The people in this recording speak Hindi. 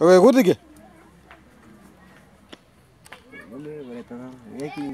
ওকে কোথেকে বলে বলে তো একই